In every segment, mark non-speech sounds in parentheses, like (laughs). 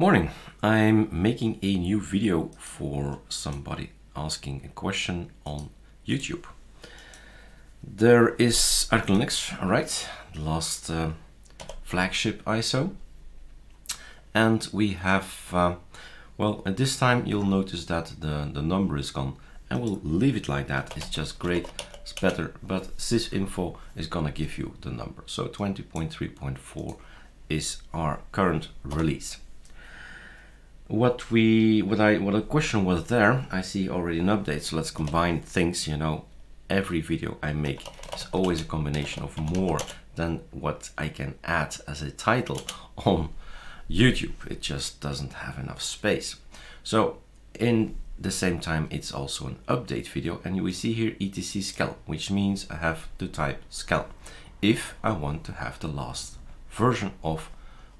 Morning. I'm making a new video for somebody asking a question on YouTube. There is Arch Linux, right? The last uh, flagship ISO. And we have, uh, well, at this time you'll notice that the, the number is gone and we'll leave it like that. It's just great, it's better, but sysinfo is gonna give you the number. So 20.3.4 is our current release. What we, what I, what a question was there, I see already an update. So let's combine things, you know, every video I make is always a combination of more than what I can add as a title (laughs) on YouTube. It just doesn't have enough space. So in the same time, it's also an update video and we see here etc skel, which means I have to type skel if I want to have the last version of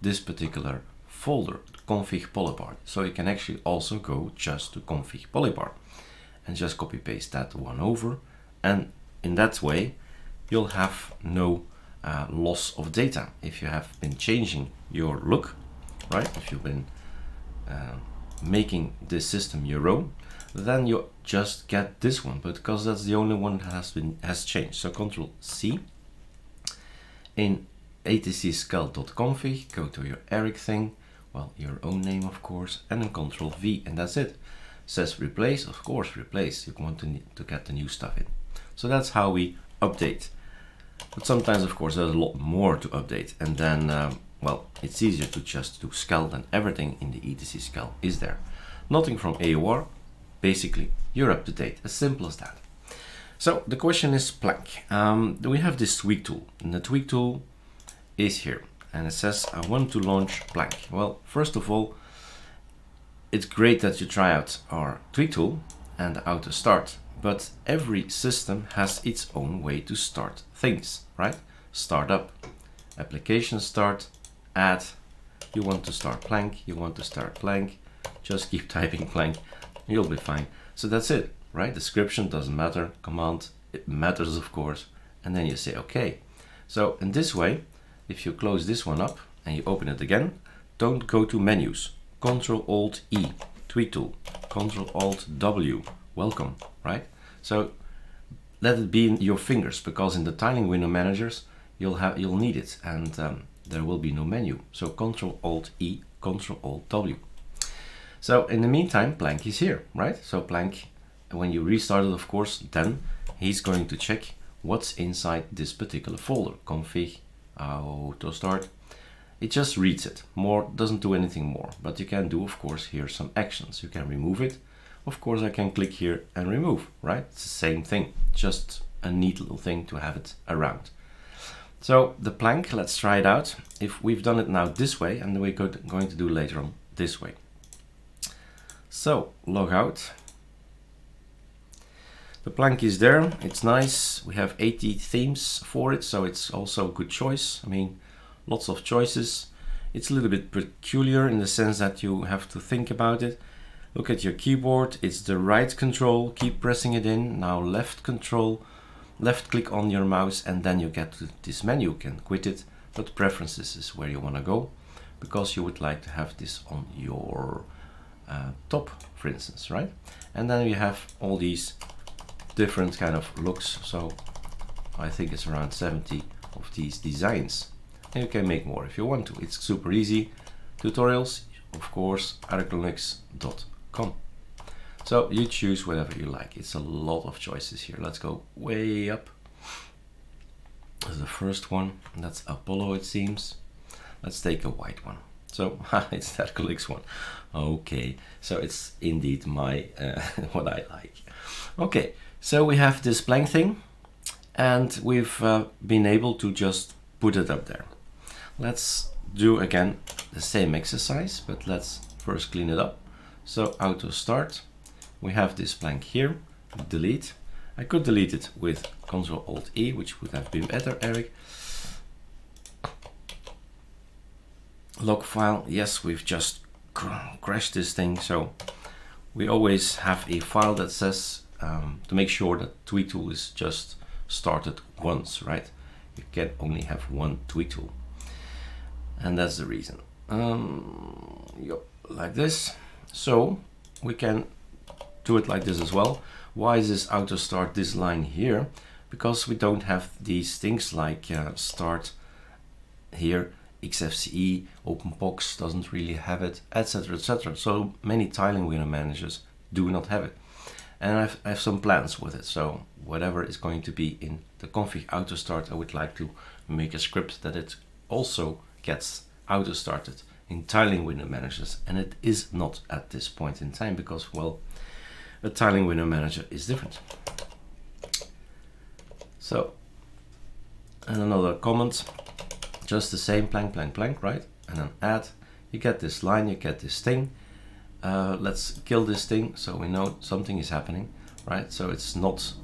this particular folder, config polybar. So you can actually also go just to config polybar and just copy paste that one over. And in that way, you'll have no uh, loss of data. If you have been changing your look, right? If you've been uh, making this system your own, then you just get this one, but because that's the only one that has been has changed. So Control C in etcskel.config, go to your Erik thing, well, your own name, of course, and then Control V, and that's it. Says replace, of course, replace. You want to, to get the new stuff in. So that's how we update. But sometimes, of course, there's a lot more to update, and then, um, well, it's easier to just do skel than everything in the etc skel is there. Nothing from AUR, basically, you're up to date, as simple as that. So the question is Plank. Um, we have this tweak tool, and the tweak tool is here and it says I want to launch Plank. Well, first of all, it's great that you try out our tweak tool and auto start, but every system has its own way to start things, right? Start up, application start, add, you want to start Plank, you want to start Plank, just keep (laughs) typing Plank, you'll be fine. So that's it, right? Description doesn't matter, command, it matters of course, and then you say okay. So in this way, if you close this one up and you open it again, don't go to menus. Control Alt E, tweak tool. Control Alt W, welcome, right? So let it be in your fingers because in the tiling window managers you'll have you'll need it and um, there will be no menu. So Control Alt E, Control Alt W. So in the meantime, Plank is here, right? So Plank, when you restart it, of course, then he's going to check what's inside this particular folder, config auto start. It just reads it. More doesn't do anything more. But you can do of course here some actions. You can remove it. Of course I can click here and remove right? It's the same thing. Just a neat little thing to have it around. So the plank let's try it out. If we've done it now this way and we're going to do later on this way. So log out the Plank is there, it's nice. We have 80 themes for it, so it's also a good choice. I mean, lots of choices. It's a little bit peculiar in the sense that you have to think about it. Look at your keyboard, it's the right control, keep pressing it in. Now left control, left click on your mouse and then you get to this menu, you can quit it. But preferences is where you want to go because you would like to have this on your uh, top, for instance, right? And then you have all these different kind of looks. So I think it's around 70 of these designs. And you can make more if you want to. It's super easy. Tutorials, of course, arcolinux.com. So you choose whatever you like. It's a lot of choices here. Let's go way up. The first one. That's Apollo, it seems. Let's take a white one. So (laughs) it's that Linux one. Okay, so it's indeed my uh, (laughs) what I like. Okay, so we have this plank thing and we've uh, been able to just put it up there. Let's do again the same exercise, but let's first clean it up. So auto start, we have this plank here, delete. I could delete it with Ctrl Alt E, which would have been better, Erik. Log file, yes, we've just cr crashed this thing, so we always have a file that says um, to make sure that tweak tool is just started once, right? You can only have one tweak tool. And that's the reason. um, yep, like this. So we can do it like this as well. Why is this auto start this line here? Because we don't have these things like uh, start here, XFCE, OpenBox doesn't really have it, etc. etc. So many tiling window managers do not have it. And I've, I have some plans with it. So whatever is going to be in the config auto start, I would like to make a script that it also gets auto started in tiling window managers. And it is not at this point in time because, well, a tiling window manager is different. So, and another comment, just the same plank, plank, plank, right? And then add, you get this line, you get this thing. Uh, let's kill this thing so we know something is happening, right? So it's not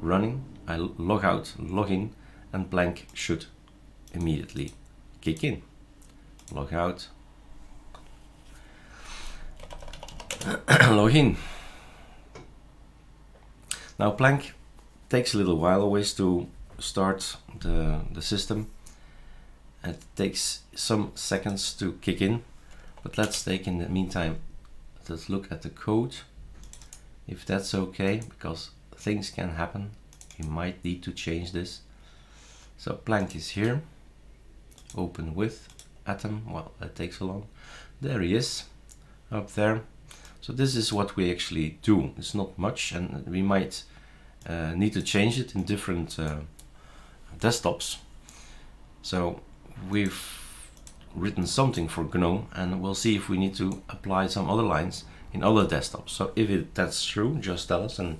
running. I log out, log in, and plank should immediately kick in. Log out, (clears throat) log in. Now Plank takes a little while always to start the, the system. It takes some seconds to kick in, but let's take in the meantime, let's look at the code. If that's okay, because things can happen. You might need to change this. So Plank is here, open with Atom, well that takes a long. There he is, up there. So this is what we actually do. It's not much and we might uh, need to change it in different uh, desktops. So we've written something for GNOME and we'll see if we need to apply some other lines in other desktops. So if it, that's true, just tell us and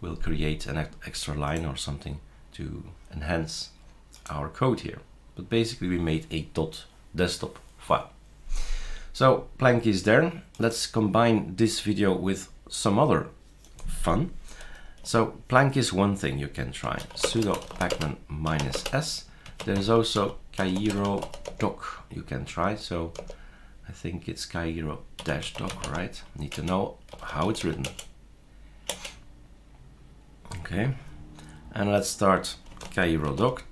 we'll create an extra line or something to enhance our code here. But basically we made a dot desktop file. So Plank is there. Let's combine this video with some other fun. So Plank is one thing you can try. sudo pacman minus s. There's also Cairo dock you can try. So I think it's Cairo dash dock, right? Need to know how it's written. Okay, and let's start. Cairo dock.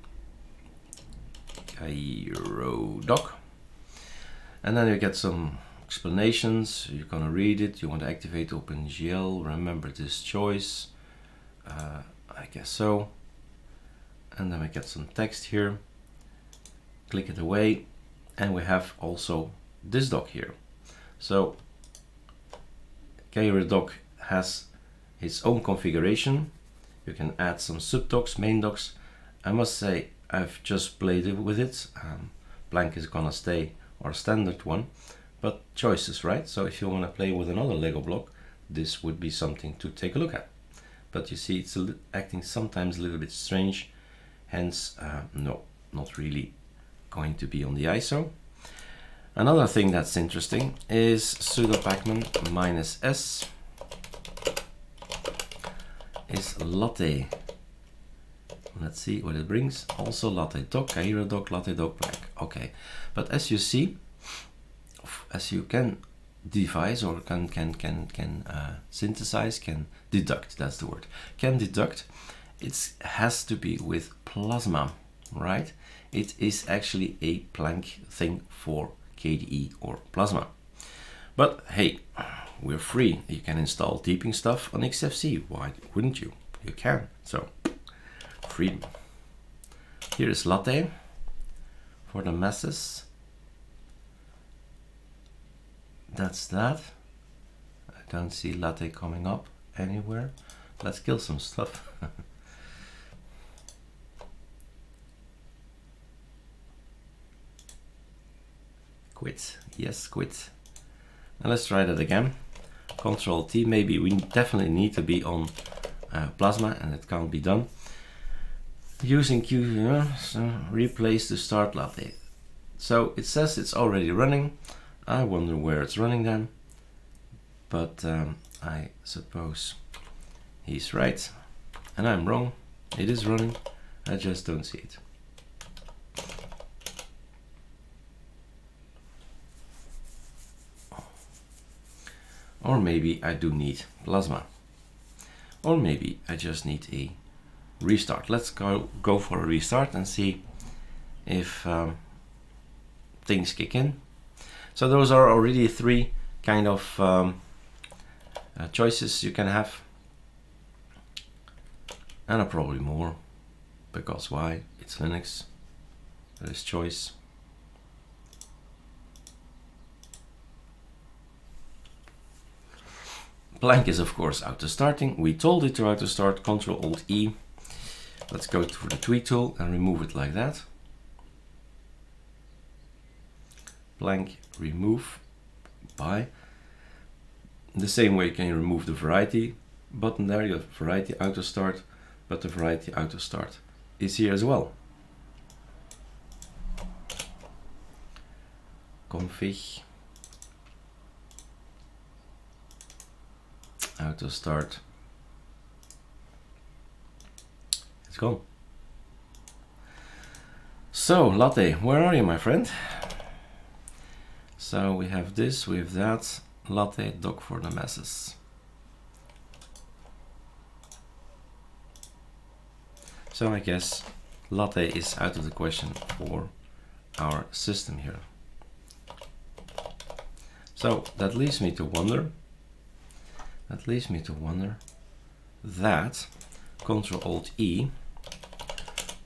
Cairo dock and then you get some explanations. You're gonna read it. You want to activate OpenGL. Remember this choice. Uh, I guess so. And then we get some text here click it away and we have also this doc here so Cairo dock has its own configuration you can add some subdocs main docs I must say I've just played with it um, Plank is gonna stay our standard one, but choices, right? So if you want to play with another Lego block, this would be something to take a look at. But you see, it's acting sometimes a little bit strange, hence, uh, no, not really going to be on the ISO. Another thing that's interesting is sudo pacman minus s is latte. Let's see what it brings. Also latte dock, Cairo dock, latte dock black. Okay, but as you see, as you can devise or can can can can uh, synthesize, can deduct. That's the word. Can deduct. It has to be with plasma, right? It is actually a Plank thing for KDE or plasma. But hey, we're free. You can install Deepin stuff on XFC. Why wouldn't you? You can. So, freedom. Here is latte for the masses. That's that. I don't see latte coming up anywhere. Let's kill some stuff. (laughs) quit. Yes, quit. Now let's try that again. Control T. Maybe we definitely need to be on uh, plasma and it can't be done. Using Q, so replace the start latte. So it says it's already running. I wonder where it's running then. But um, I suppose he's right. And I'm wrong. It is running. I just don't see it. Or maybe I do need plasma. Or maybe I just need a restart. Let's go, go for a restart and see if um, things kick in. So those are already three kind of um, uh, choices you can have. And probably more, because why? It's Linux, there is choice. Plank is of course auto starting. We told it to auto start, Control Alt E. Let's go to the tweak tool and remove it like that. Plank remove by. The same way you can remove the variety button there, you have variety auto start, but the variety auto start is here as well. Config auto start. It's gone. So, latte, where are you, my friend? So we have this, we have that, latte dock for the masses. So I guess latte is out of the question for our system here. So that leaves me to wonder that leaves me to wonder that Control Alt E,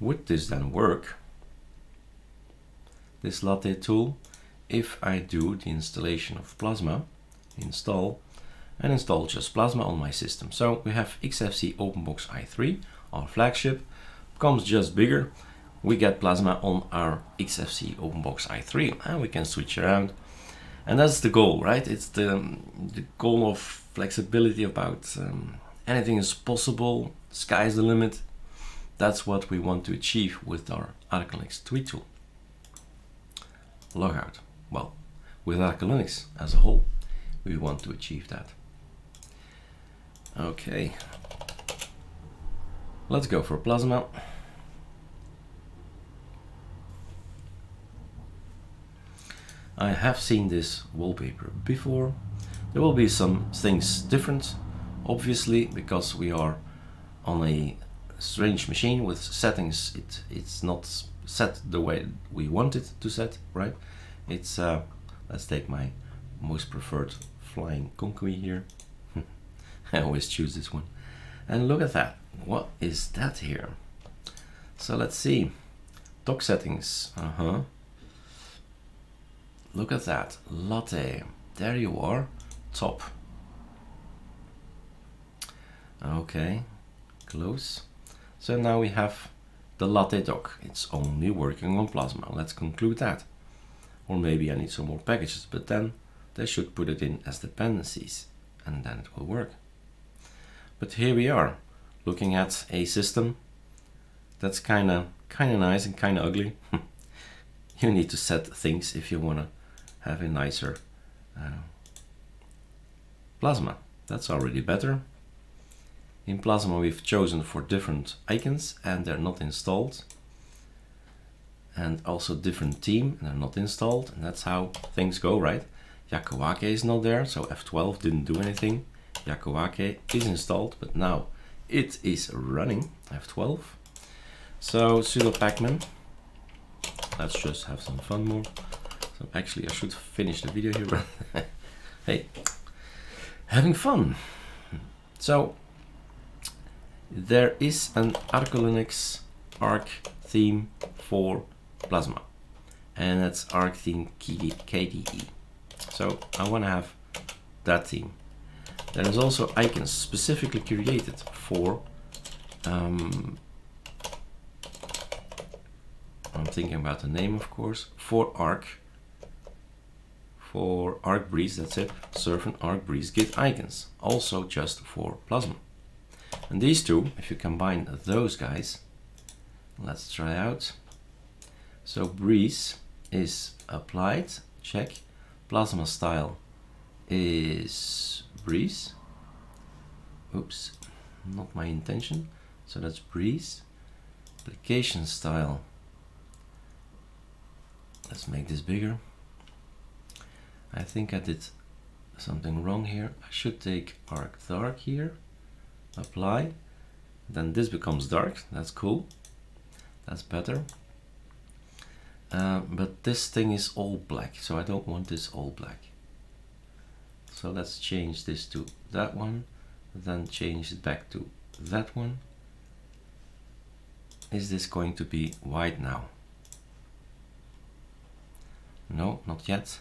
would this then work, this latte tool, if I do the installation of Plasma, install, and install just Plasma on my system. So we have XFC OpenBox i3, our flagship, becomes just bigger. We get Plasma on our XFC OpenBox i3 and we can switch around. And that's the goal, right? It's the, the goal of flexibility about um, anything is possible, sky's the limit. That's what we want to achieve with our ArcoLinux tweak tool. Logout. Well, with ArcoLinux as a whole, we want to achieve that. Okay. Let's go for Plasma. I have seen this wallpaper before there will be some things different, obviously, because we are on a strange machine with settings. It it's not set the way we want it to set, right? It's uh, let's take my most preferred flying Konqi here. (laughs) I always choose this one. And look at that. What is that here? So let's see. Dock settings. Uh-huh. Look at that. Latte. There you are top. Okay, close. So now we have the latte dock. It's only working on Plasma. Let's conclude that. Or maybe I need some more packages, but then they should put it in as dependencies and then it will work. But here we are, looking at a system that's kind of kind of nice and kind of ugly. (laughs) you need to set things if you want to have a nicer uh, Plasma, that's already better. In Plasma we've chosen for different icons and they're not installed. And also different team and they're not installed and that's how things go, right? Yakuake is not there, so F12 didn't do anything. Yakuake is installed, but now it is running, F12. So sudo pacman, let's just have some fun more. So actually I should finish the video here, (laughs) hey, having fun. So there is an Arch Linux Arc theme for Plasma and that's Arc theme KDE. So I want to have that theme. There is also icons specifically created for um, I'm thinking about the name of course for Arc for Arc Breeze, that's it, Surfn Arc Breeze Git icons, also just for Plasma. And these two, if you combine those guys, let's try out. So Breeze is applied, check. Plasma style is Breeze. Oops, not my intention. So that's Breeze. Application style. Let's make this bigger. I think I did something wrong here. I should take arc dark here, apply, then this becomes dark, that's cool, that's better. uh, but this thing is all black so I don't want this all black. So let's change this to that one then change it back to that one. Is this going to be white now? No not yet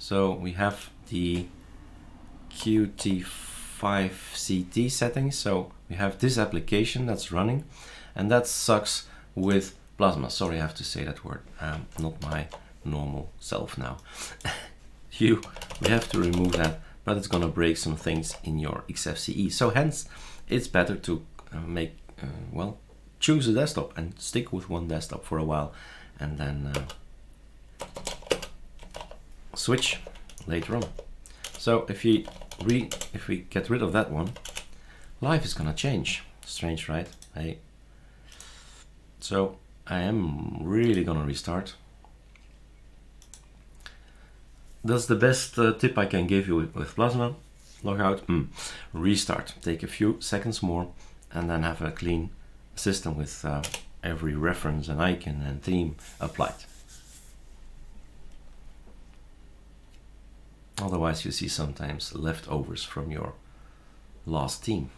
so we have the Qt5CT settings so we have this application that's running and that sucks with Plasma. Sorry, I have to say that word. Um, not my normal self now. (laughs) you, we have to remove that, but it's gonna break some things in your XFCE. So hence, it's better to uh, make, uh, well, choose a desktop and stick with one desktop for a while and then uh, switch later on. So if you re if we get rid of that one, life is gonna change. Strange, right? Hey. So I am really gonna restart. That's the best uh, tip I can give you with, with Plasma. Log out, mm. restart. Take a few seconds more and then have a clean system with uh, every reference and icon and theme applied. Otherwise you see sometimes leftovers from your last theme.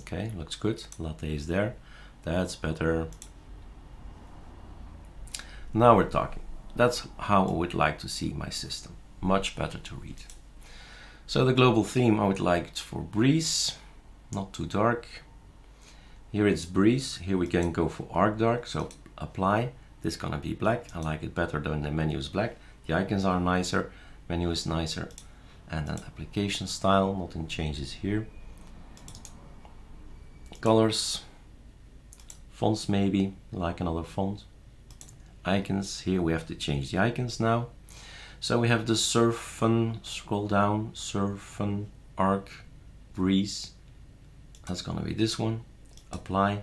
Okay, looks good. Latte is there. That's better. Now we're talking. That's how I would like to see my system. Much better to read. So the global theme I would like for breeze, not too dark. Here it's breeze. Here we can go for arc dark. So apply. This is gonna be black. I like it better than the menu is black. The icons are nicer. Menu is nicer. And then application style. Nothing changes here. Colors. Fonts maybe. Like another font icons here we have to change the icons now so we have the surfn scroll down surfn arc breeze that's gonna be this one apply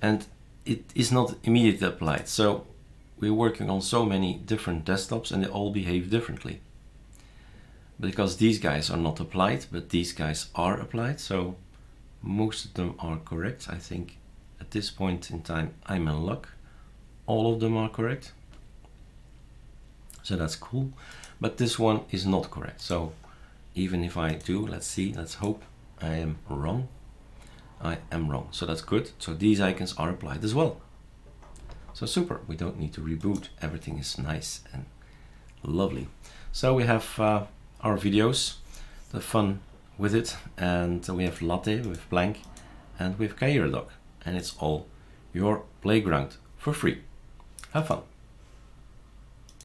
and it is not immediately applied so we're working on so many different desktops and they all behave differently because these guys are not applied but these guys are applied so most of them are correct I think at this point in time I'm in luck all of them are correct. So that's cool. But this one is not correct. So even if I do, let's see, let's hope I am wrong. I am wrong. So that's good. So these icons are applied as well. So super. We don't need to reboot. Everything is nice and lovely. So we have uh, our videos, the fun with it, and we have Latte with Plank, and we have Cairo Dock, and it's all your playground for free. Have fun.